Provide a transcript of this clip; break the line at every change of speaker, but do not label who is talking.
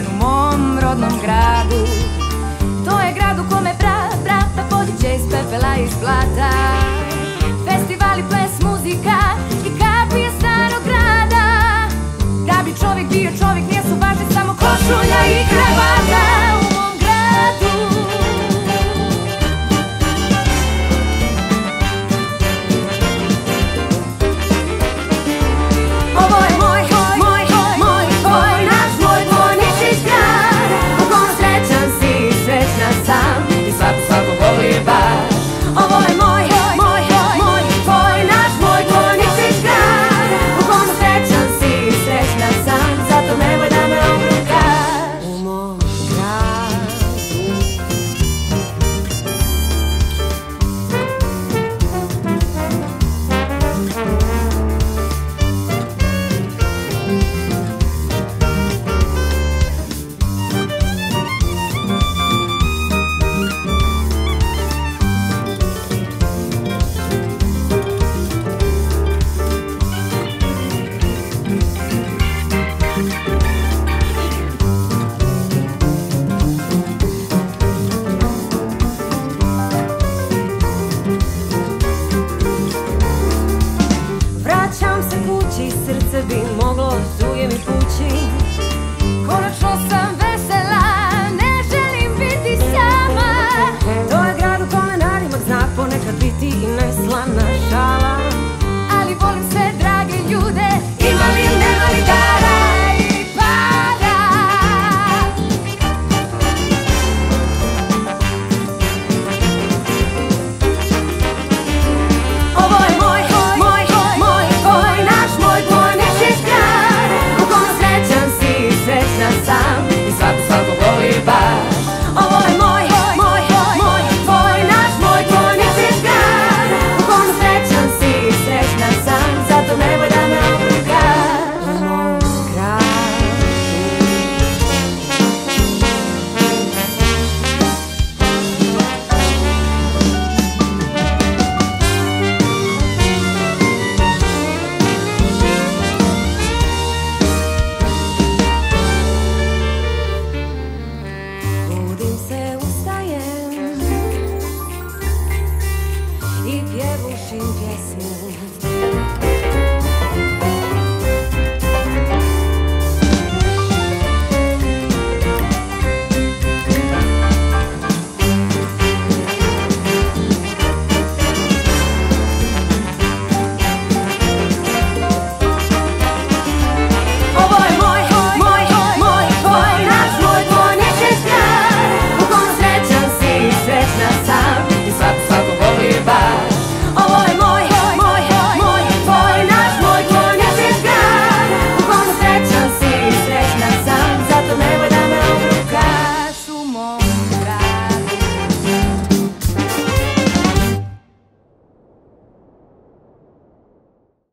rođen u mom rodnom gradu. To je grad u kome bra, brata pođiće iz pepela i iz blata Festivali, ples, muzika dym se ustaje i piewu im piesmy.